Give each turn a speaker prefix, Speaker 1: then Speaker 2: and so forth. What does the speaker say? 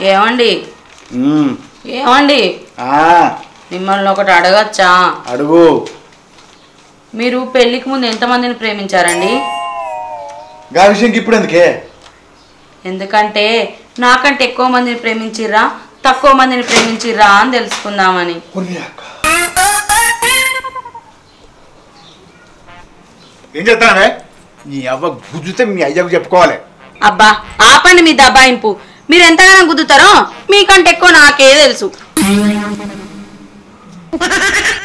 Speaker 1: ఏమండి. ఏమండి? మిమ్మల్ని ఒకటి అడగచ్చా?
Speaker 2: అడుగు.
Speaker 1: మీరు పెళ్ళికి ముందు ఎంతమందిని ప్రేమించారండి?
Speaker 2: గా విషయంకి ఇప్పుడు ఎందుకే?
Speaker 1: ఎందుకంటే నాకంటే ఎక్కువ మందిని ప్రేమించిర్రా తక్కువ మందిని ప్రేమించిర్రా అని తెలుసుకుందామని.
Speaker 2: ఏం చేస్తానవే నీ అవ్వ గుద్దుతే మీ అయ్యకు చెప్పుకోవాలి.
Speaker 1: అబ్బా ఆపండి మీ దబాయింపు. మీరు ఎంతగానో గుద్దుతారో మీకంటే ఎక్కువ నాకే తెలుసు.